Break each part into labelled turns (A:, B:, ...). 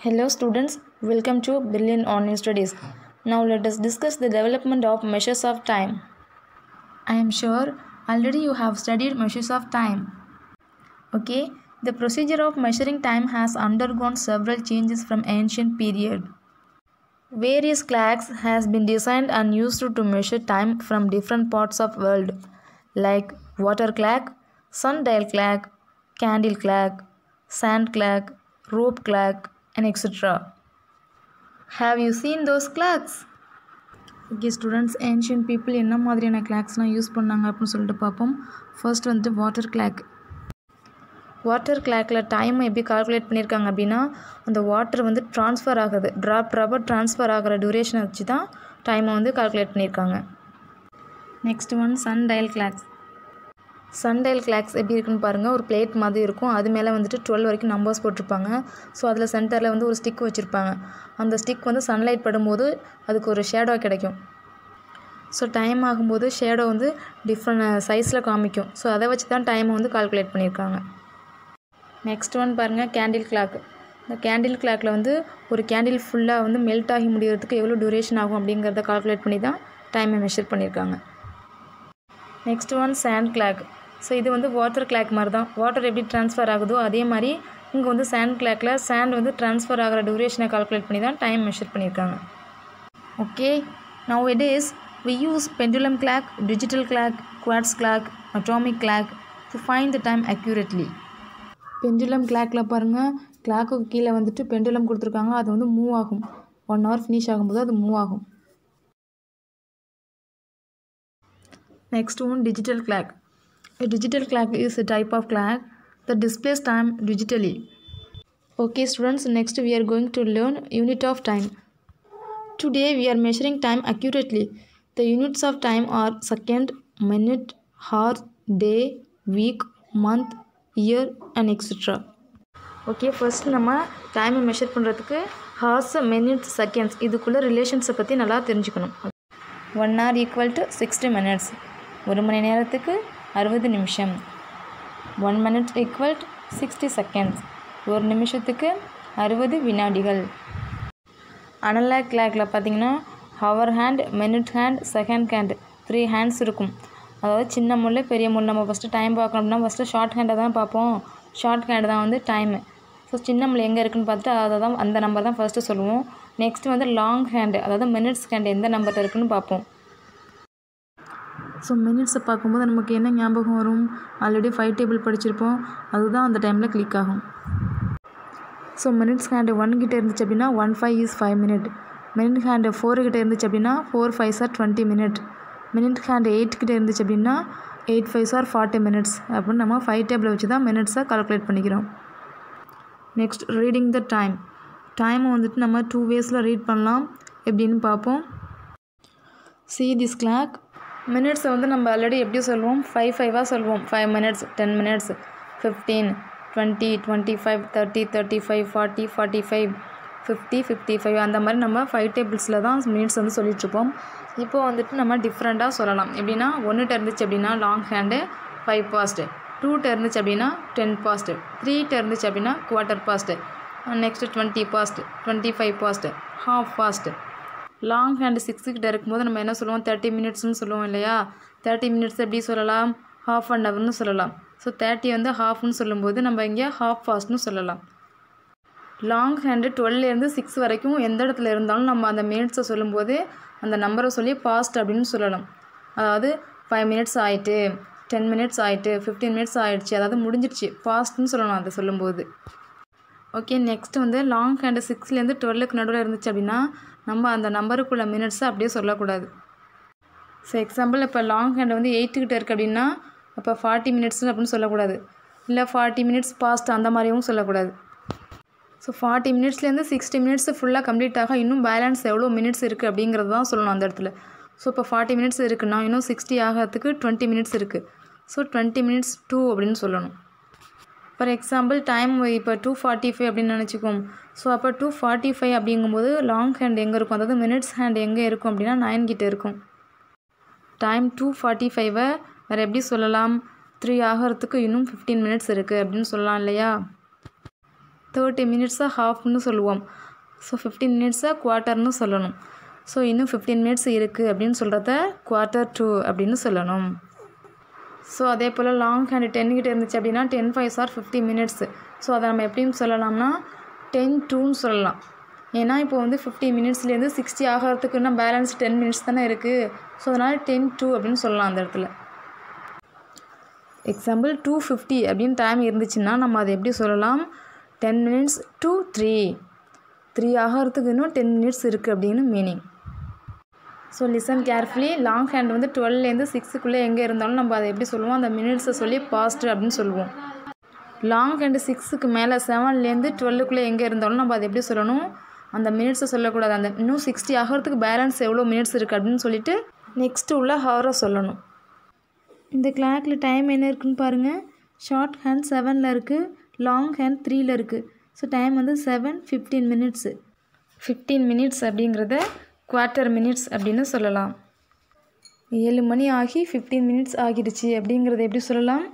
A: Hello students, welcome to Brilliant Online Studies. Now let us discuss the development of measures of time. I am sure already you have studied measures of time. Okay, the procedure of measuring time has undergone several changes from ancient period. Various clocks has been designed and used to measure time from different parts of world like water clock, sundial clock, candle clock, sand clock, rope clock and etc. Have you seen those clocks? Okay students ancient people என்ன மாதிரியான கிளாக்ஸ்லாம் use பண்ணாங்க அப்படின்னு சொல்லிட்டு பார்ப்போம். First வந்துட்டு water clock water கிளாக்கில் டைமை எப்படி calculate பண்ணியிருக்காங்க அப்படின்னா அந்த வாட்டர் வந்து ட்ரான்ஸ்ஃபர் ஆகுது. ட்ராப் ட்ராப்பாக ட்ரான்ஸ்ஃபர் ஆகிற டியூரேஷனை வச்சு தான் டைமை வந்து கால்குலேட் பண்ணியிருக்காங்க. Next one sundial clocks sun clocks எப்படி இருக்குன்னு பாருங்கள் ஒரு பிளேட் மாதிரி இருக்கும். அது மேலே வந்துட்டு டுவெல் வரைக்கும் நம்பர்ஸ் போட்டிருப்பாங்க. ஸோ அதில் சென்டரில் வந்து ஒரு ஸ்டிக் வச்சுருப்பாங்க. அந்த ஸ்டிக் வந்து சன்லைட் படும்போது அதுக்கு ஒரு ஷேடோ கிடைக்கும். ஸோ டைம் ஆகும்போது ஷேடோ வந்து டிஃப்ரெண்ட் சைஸில் காமிக்கும். ஸோ அதை வச்சு தான் டைமை வந்து கால்குலேட் பண்ணியிருக்காங்க. நெக்ஸ்ட் ஒன் பாருங்கள் கேண்டில் கிளாக் இந்த கேண்டில் கிளாக்கில் வந்து ஒரு கேண்டில் ஃபுல்லாக வந்து மெல்ட் ஆகி முடிகிறதுக்கு எவ்வளோ டியூரேஷன் ஆகும் அப்படிங்கிறத கால்குலேட் பண்ணி தான் டைமை மெஷர் பண்ணியிருக்காங்க. Next one sand clock so இது வந்து வாட்டர் கிளாக் மாதிரி தான் வாட்டர் எப்படி ட்ரான்ஸ்ஃபர் ஆகுதோ அதே மாதிரி இங்கே வந்து சேண்ட் கிளாக்கில் சேண்ட் வந்து ட்ரான்ஸ்ஃபர் ஆகிற டியூரேஷனை கால்குலேட் பண்ணி தான் டைம் மெஷர் பண்ணியிருக்காங்க okay now it is we use pendulum clock digital clock quartz clock atomic clock to find the time accurately pendulum கிளாக்கில் பாருங்கள் கிளாக்குக்கு கீழே வந்துட்டு பெண்டுலம் கொடுத்துருக்காங்க அது வந்து மூவ் ஆகும். ஒன் ஹவர் ஃபினிஷ் ஆகும்போது அது மூவ் ஆகும். Next one digital clock A digital clock is a type of clock that displays time digitally. Okay students, next we are going to learn unit of time. Today we are measuring time accurately. The units of time are second, minute, hour, day, week, month, year and etc. Okay first நம்ம டைமை measure பண்ணுறதுக்கு hours minutes seconds இதுக்குள்ளே ரிலேஷன்ஸை பற்றி நல்லா தெரிஞ்சுக்கணும் one hour equal to sixty minutes ஒரு மணி நேரத்துக்கு அறுபது நிமிஷம். One minute equal sixty seconds ஒரு நிமிஷத்துக்கு அறுபது வினாடிகள். அனலாக் கிளாக்கில் பார்த்தீங்கன்னா hour hand minute hand second hand three hands இருக்கும். அதாவது சின்ன முள் பெரிய முள் நம்ம ஃபஸ்ட்டு டைம் பார்க்கணும் அப்படின்னா ஃபஸ்ட்டு ஷார்ட் ஹேண்டை தான் பார்ப்போம். ஷார்ட் ஹேண்டு தான் வந்து டைமு ஸோ சின்ன முள் எங்கே இருக்குன்னு பார்த்துட்டு அதை தான் அந்த நம்பர் தான் ஃபஸ்ட்டு சொல்லுவோம். நெக்ஸ்ட் வந்து லாங் ஹேண்டு அதாவது மினிட்ஸ் ஹேண்டு எந்த நம்பர்கிட்ட இருக்குன்னு பார்ப்போம். ஸோ மினிட்ஸை பார்க்கும்போது நமக்கு என்ன ஞாபகம் வரும்? ஆல்ரெடி ஃபைவ் டேபிள் படிச்சிருப்போம். அதுதான் அந்த டைமில் கிளிக் ஆகும். ஸோ மினிட்ஸ் ஹேண்டு ஒன் கிட்டே இருந்துச்சு அப்படின்னா one five is five minute minute hand four கிட்டே இருந்துச்சு அப்படின்னா four five are twenty minute minute hand eight கிட்டே இருந்துச்சு அப்படின்னா eight five are forty minutes அப்படின்னு நம்ம ஃபைவ் டேபிள் வச்சு தான் மினிட்ஸை கால்குலேட் பண்ணிக்கிறோம். நெக்ஸ்ட் ரீடிங் த டைம் டைமை வந்துட்டு நம்ம டூ வேஸில் ரீட் பண்ணலாம். எப்படின்னு பார்ப்போம். சி திஸ் கிளாக் மினிட்ஸை வந்து நம்ம ஆல்ரெடி எப்படி சொல்லுவோம் ஃபைவ் ஃபைவாக சொல்லுவோம் five minutes ten minutes fifteen twenty twenty five thirty thirty five forty forty five fifty fifty five அந்த மாதிரி நம்ம ஃபைவ் டேபிள்ஸில் தான் மினிட்ஸ் வந்து சொல்லிகிட்ருப்போம் இப்போ வந்துட்டு நம்ம டிஃப்ரெண்ட்டாக சொல்லலாம். எப்படின்னா ஒன்றுட்ட இருந்துச்சு அப்படின்னா லாங் ஹேண்டு ஃபைவ் பாஸ்ட்டு டூட்ட இருந்துச்சு அப்படின்னா டென் பாஸ்ட்டு த்ரீட்ட இருந்துச்சு அப்படின்னா quarter past next twenty past twenty five past half past long hand six கிட்ட இருக்கும்போது நம்ம என்ன சொல்லுவோம்? தேர்ட்டி மினிட்ஸ்னு சொல்லுவோம் இல்லையா? தேர்ட்டி மினிட்ஸ் எப்படி சொல்லலாம்? ஹாஃப் அன் ஹவர்னு சொல்லலாம். ஸோ தேர்ட்டி வந்து ஹாஃப்னு சொல்லும்போது நம்ம இங்கே ஹாஃப் ஃபாஸ்ட்னு சொல்லலாம். லாங் ஹேண்டு டுவெல்லேருந்து சிக்ஸ் வரைக்கும் எந்த இடத்துல இருந்தாலும் நம்ம அந்த மினிட்ஸை சொல்லும்போது அந்த நம்பரை சொல்லி ஃபாஸ்ட் அப்படின்னு சொல்லலாம். அதாவது ஃபைவ் மினிட்ஸ் ஆகிட்டு டென் மினிட்ஸ் ஆகிட்டு ஃபிஃப்டீன் மினிட்ஸ் ஆகிடுச்சு அதாவது முடிஞ்சிடுச்சு ஃபாஸ்ட்னு சொல்லலாம் அதை சொல்லும்போது. ஓகே நெக்ஸ்ட் வந்து லாங் ஹேண்டு சிக்ஸ்லேருந்து டுவெல்லுக்கு நடுவில் இருந்துச்சு அப்படின்னா நம்ம அந்த நம்பருக்குள்ள மினிட்ஸை அப்படியே சொல்லக்கூடாது. ஸோ எக்ஸாம்பிள் இப்போ லாங் ஹேண்ட் வந்து எயிட்டுக்கிட்ட இருக்குது அப்படின்னா அப்போ ஃபார்ட்டி மினிட்ஸ் அப்படின்னு சொல்லக்கூடாது. இல்லை ஃபார்ட்டி மினிட்ஸ் பாஸ்ட் அந்த மாதிரியும் சொல்லக்கூடாது. ஸோ ஃபார்ட்டி மினிட்ஸ்லேருந்து சிக்ஸ்டி மினிட்ஸ் ஃபுல்லாக கம்ப்ளீட் ஆக இன்னும் பேலன்ஸ் எவ்வளோ மினிட்ஸ் இருக்குது அப்படிங்கிறது தான் சொல்லணும் அந்த இடத்துல. ஸோ இப்போ ஃபார்ட்டி மினிட்ஸ் இருக்குன்னா இன்னும் சிக்ஸ்டி ஆகிறதுக்கு டுவெண்ட்டி மினிட்ஸ் இருக்குது ஸோ டுவெண்ட்டி மினிட்ஸ் டூ அப்படின்னு சொல்லணும். ஃபார் எக்ஸாம்பிள் டைம் இப்போ டூ ஃபார்ட்டி ஃபைவ் அப்படின்னு நினச்சிக்கோம். ஸோ அப்போ டூ ஃபார்ட்டி ஃபைவ் அப்படிங்கும்போது லாங் ஹேண்ட் எங்கே இருக்கும்? அதாவது மினிட்ஸ் ஹேண்ட் எங்கே இருக்கும் அப்படின்னா நைன் கிட்டே இருக்கும். டைம் டூ ஃபார்ட்டி ஃபைவை வேறு எப்படி சொல்லலாம்? த்ரீ ஆகிறதுக்கு இன்னும் ஃபிஃப்டீன் மினிட்ஸ் இருக்குது அப்படின்னு சொல்லலாம் இல்லையா? தேர்ட்டி மினிட்ஸை ஹாஃப்னு சொல்லுவோம். ஸோ ஃபிஃப்டீன் மினிட்ஸை குவார்ட்டர்னு சொல்லணும். ஸோ இன்னும் ஃபிஃப்டீன் மினிட்ஸ் இருக்குது அப்படின்னு சொல்கிறத குவார்ட்டர் டூ அப்படின்னு சொல்லணும். ஸோ அதே போல் லாங் ஹேண்டு டென்கிட்ட இருந்துச்சு அப்படின்னா ten five or fifty minutes so அதை நம்ம எப்படியும் சொல்லலாம்னா டென் டூன்னு சொல்லலாம். ஏன்னா இப்போ வந்து ஃபிஃப்டி மினிட்ஸ்லேருந்து சிக்ஸ்டி ஆகிறதுக்குன்னா இன்னும் பேலன்ஸ் டென் மினிட்ஸ் தானே இருக்குது ஸோ அதனால் டென் டூ அப்படின்னு சொல்லலாம் அந்த இடத்துல. எக்ஸாம்பிள் டூ ஃபிஃப்டி அப்படின்னு டைம் இருந்துச்சுன்னா நம்ம அதை எப்படி சொல்லலாம்? Ten minutes to three three ஆகிறதுக்கு இன்னும் டென் மினிட்ஸ் இருக்குது அப்படின்னு meaning so listen carefully long hand வந்து டுவெல்லேருந்து சிக்ஸுக்குள்ளே எங்கே இருந்தாலும் நம்ம அதை எப்படி சொல்லுவோம்? அந்த மினிட்ஸை சொல்லி பாஸ்ட் அப்படின்னு சொல்லுவோம். லாங் ஹேண்டு சிக்ஸுக்கு மேலே செவன்லேருந்து டுவெல்லுக்குள்ளே எங்கே இருந்தாலும் நம்ம அதை எப்படி சொல்லணும்? அந்த மினிட்ஸை சொல்லக்கூடாது. அந்த இன்னும் சிக்ஸ்டி ஆகிறதுக்கு பேலன்ஸ் எவ்வளோ மினிட்ஸ் இருக்குது அப்படின்னு சொல்லிட்டு நெக்ஸ்ட்டு உள்ள ஹவரை சொல்லணும். இந்த கிளாக்கில் டைம் என்ன இருக்குதுன்னு பாருங்கள் ஷார்ட் ஹேண்ட் செவனில் இருக்குது லாங் ஹேண்ட் த்ரீயில் இருக்குது ஸோ டைம் வந்து seven fifteen minutes fifteen minutes அப்படிங்கிறத குவார்ட்டர் மினிட்ஸ் அப்படின்னு சொல்லலாம். ஏழு மணி ஆகி ஃபிஃப்டீன் மினிட்ஸ் ஆகிடுச்சு அப்படிங்கிறத எப்படி சொல்லலாம்?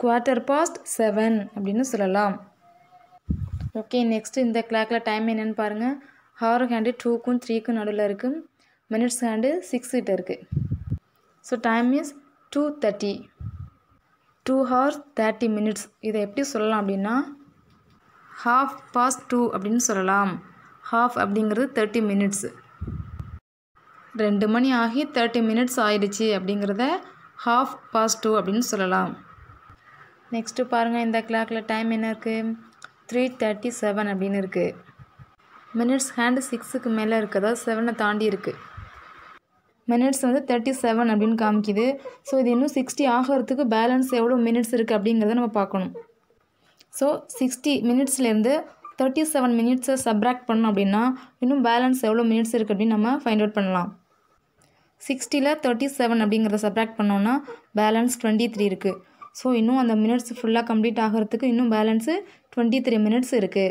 A: குவார்ட்டர் பாஸ்ட் செவன் அப்படின்னு சொல்லலாம். ஓகே நெக்ஸ்ட்டு இந்த கிளாக்கில் டைம் என்னென்னு பாருங்கள் ஹவர் ஹேண்டு டூக்கும் த்ரீக்கும் நடுவில் இருக்குது மினிட்ஸ் ஹேண்டு சிக்ஸ் கிட்ட இருக்குது so time is two thirty two hours thirty minutes இதை எப்படி சொல்லலாம் அப்படின்னா? ஹாஃப் பாஸ்ட் டூ அப்படின்னு சொல்லலாம். ஹாஃப் அப்படிங்கிறது தேர்ட்டி மினிட்ஸ் ரெண்டு மணி ஆகி தேர்ட்டி மினிட்ஸ் ஆயிடுச்சு அப்படிங்கிறத ஹாஃப் பாஸ்ட் டூ அப்படின்னு சொல்லலாம். நெக்ஸ்ட்டு பாருங்கள் இந்த கிளாக்கில் டைம் என்ன இருக்குது த்ரீ தேர்ட்டி செவன் அப்படின்னு இருக்குது மினிட்ஸ் ஹேண்டு சிக்ஸுக்கு மேலே இருக்கதா செவனை தாண்டி இருக்குது மினிட்ஸ் வந்து தேர்ட்டி செவன் அப்படின்னு காமிக்குது. ஸோ இது இன்னும் சிக்ஸ்டி ஆகிறதுக்கு பேலன்ஸ் எவ்வளோ மினிட்ஸ் இருக்குது அப்படிங்கிறத நம்ம பார்க்கணும். ஸோ சிக்ஸ்டி மினிட்ஸ்லேருந்து தேர்ட்டி செவன் மினிட்ஸை சப்ராக்ட் பண்ணோம் அப்படின்னா இன்னும் பேலன்ஸ் எவ்வளோ மினிட்ஸ் இருக்குது அப்படின்னு நம்ம ஃபைண்ட் அவுட் பண்ணலாம். சிக்ஸ்டியில் தேர்ட்டி செவன் அப்படிங்கிறத சப்ராக்ட் பண்ணோன்னா பேலன்ஸ் டுவெண்ட்டி த்ரீ இருக்குது ஸோ இன்னும் அந்த மினிட்ஸ் ஃபுல்லாக கம்ப்ளீட் ஆகிறதுக்கு இன்னும் பேலன்ஸு டுவெண்ட்டி த்ரீ மினிட்ஸ் இருக்குது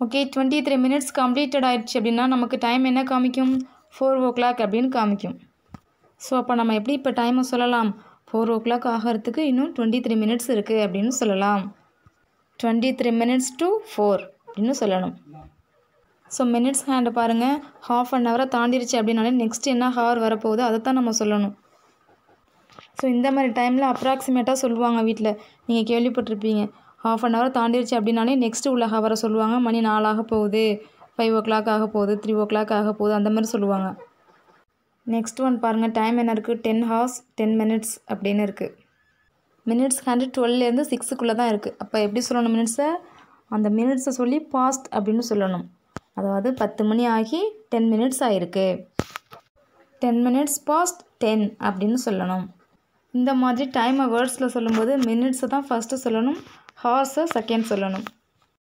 A: okay twenty three minutes completed ஆயிடுச்சு அப்படின்னா நமக்கு டைம் என்ன காமிக்கும்? ஃபோர் ஓ கிளாக் அப்படின்னு காமிக்கும். ஸோ அப்போ நம்ம எப்படி இப்போ டைமை சொல்லலாம்? ஃபோர் ஓ கிளாக் ஆகிறதுக்கு இன்னும் டுவெண்ட்டி த்ரீ மினிட்ஸ் இருக்குது அப்படின்னு சொல்லலாம். Twenty three minutes to four அப்படின்னு சொல்லணும். ஸோ மினிட்ஸ் ஹேண்டை பாருங்கள் ஹாஃப் அன் ஹவரை தாண்டிடுச்சு அப்படின்னாலே நெக்ஸ்ட் என்ன ஹவர் வரப்போகுது அதை தான் நம்ம சொல்லணும். ஸோ இந்த மாதிரி டைமில் அப்ராக்சிமேட்டாக சொல்லுவாங்க வீட்டில் நீங்கள் கேள்விப்பட்டிருப்பீங்க. ஹாஃப் அன் ஹவர் தாண்டிடுச்சு அப்படின்னாலே நெக்ஸ்ட்டு உள்ள ஹவரை சொல்லுவாங்க. மணி நாலாக போகுது. ஃபைவ் ஓ கிளாக் ஆக போகுது. த்ரீ ஓ கிளாக் ஆக போகுது. அந்த மாதிரி சொல்லுவாங்க. நெக்ஸ்ட் ஒன் பாருங்கள் டைம் என்ன இருக்குது டென் ஹார்ஸ் டென் மினிட்ஸ் அப்படின்னு இருக்குது மினிட்ஸ் ஹேண்டு டுவெல்லேருந்து சிக்ஸுக்குள்ளே தான் இருக்குது அப்போ எப்படி சொல்லணும் மினிட்ஸை அந்த மினிட்ஸை சொல்லி பாஸ்ட் அப்படின்னு சொல்லணும். அதாவது பத்து மணி ஆகி டென் மினிட்ஸ் ஆகிருக்கு டென் மினிட்ஸ் பாஸ்ட் டென் அப்படின்னு சொல்லணும். இந்த மாதிரி டைமை வேர்ட்ஸில் சொல்லும்போது மினிட்ஸை தான் ஃபஸ்ட்டு சொல்லணும். ஹார்ஸை செகண்ட் சொல்லணும்.